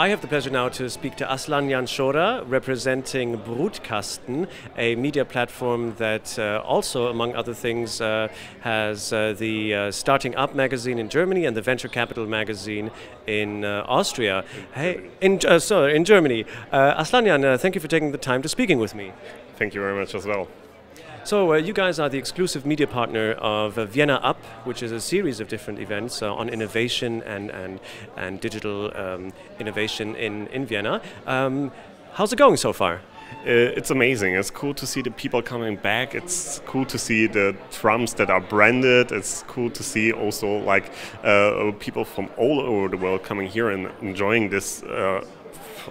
I have the pleasure now to speak to Aslanjan Schora, representing Brutkasten, a media platform that uh, also, among other things, uh, has uh, the uh, Starting Up magazine in Germany and the Venture Capital magazine in uh, Austria. Hey, in, uh, sorry, in Germany. Aslanjan, thank you for taking the time to speaking with me. Thank you very much as well. So, uh, you guys are the exclusive media partner of uh, Vienna Up, which is a series of different events uh, on innovation and, and, and digital um, innovation in, in Vienna. Um, how's it going so far? Uh, it's amazing. It's cool to see the people coming back. It's cool to see the drums that are branded. It's cool to see also like uh, people from all over the world coming here and enjoying this uh,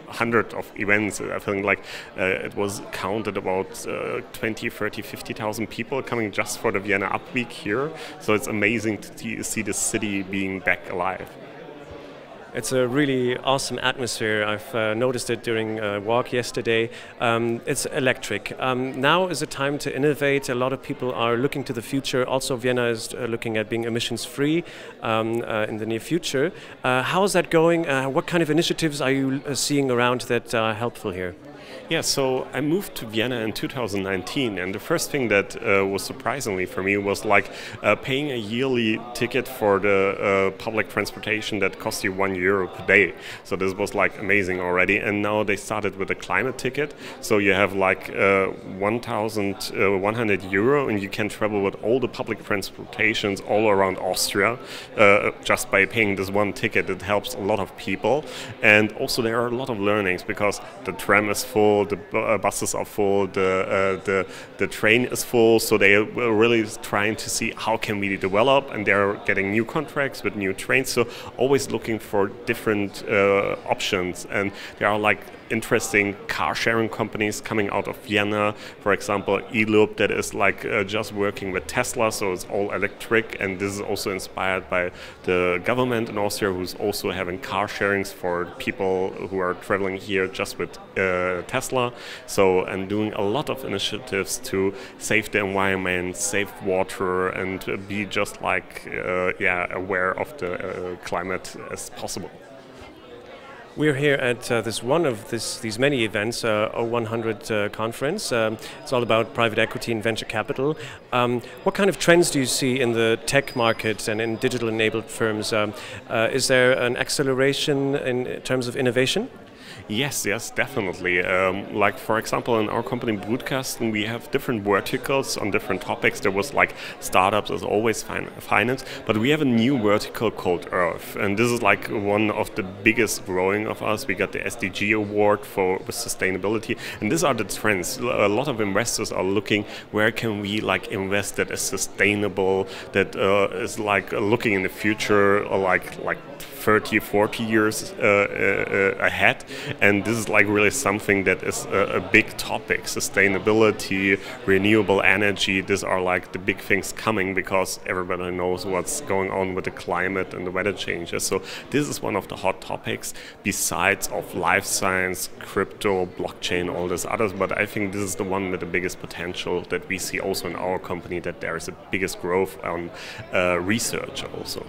hundred of events. I think like uh, it was counted about uh, 20, 30, 50,000 people coming just for the Vienna Up Week here. So it's amazing to see the city being back alive. It's a really awesome atmosphere. I've uh, noticed it during a walk yesterday. Um, it's electric. Um, now is the time to innovate. A lot of people are looking to the future. Also, Vienna is uh, looking at being emissions free um, uh, in the near future. Uh, how is that going? Uh, what kind of initiatives are you uh, seeing around that are helpful here? Yeah, so I moved to Vienna in 2019, and the first thing that uh, was surprisingly for me was like uh, paying a yearly ticket for the uh, public transportation that cost you one euro per day. So this was like amazing already, and now they started with a climate ticket. So you have like uh, 1,100 uh, euro, and you can travel with all the public transportations all around Austria uh, just by paying this one ticket. It helps a lot of people, and also there are a lot of learnings because the tram is full full, the uh, buses are full, the, uh, the, the train is full. So they are really trying to see how can we develop, and they're getting new contracts with new trains. So always looking for different uh, options, and there are like interesting car sharing companies coming out of Vienna. For example, eLoop that is like uh, just working with Tesla, so it's all electric. And this is also inspired by the government in Austria, who's also having car sharings for people who are traveling here just with uh, Tesla. So and doing a lot of initiatives to save the environment, save water, and be just like uh, yeah aware of the uh, climate as possible. We're here at uh, this one of this, these many events, uh, 0100 uh, conference. Um, it's all about private equity and venture capital. Um, what kind of trends do you see in the tech market and in digital enabled firms? Um, uh, is there an acceleration in terms of innovation? Yes, yes, definitely. Um, like for example, in our company Brutkasten, we have different verticals on different topics. There was like startups as always fin finance, but we have a new vertical called Earth, and this is like one of the biggest growing of us. We got the SDG award for sustainability, and these are the trends. A lot of investors are looking where can we like invest that is sustainable, that uh, is like looking in the future, or like like 30, 40 years uh, uh, ahead. And this is like really something that is a, a, big topic. Sustainability, renewable energy, these are like the big things coming because everybody knows what's going on with the climate and the weather changes. So this is one of the hot topics besides of life science, crypto, blockchain, all this others. But I think this is the one with the biggest potential that we see also in our company that there is the biggest growth on uh, research also.